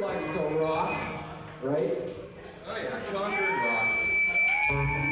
likes to rock, right? Oh yeah, Concord rocks.